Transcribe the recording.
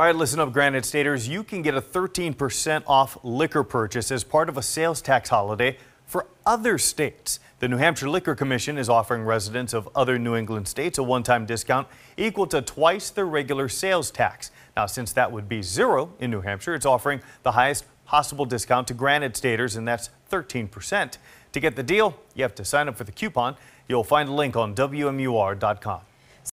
All right, listen up, Granite Staters. You can get a 13% off liquor purchase as part of a sales tax holiday for other states. The New Hampshire Liquor Commission is offering residents of other New England states a one-time discount equal to twice their regular sales tax. Now, since that would be zero in New Hampshire, it's offering the highest possible discount to Granite Staters, and that's 13%. To get the deal, you have to sign up for the coupon. You'll find a link on WMUR.com.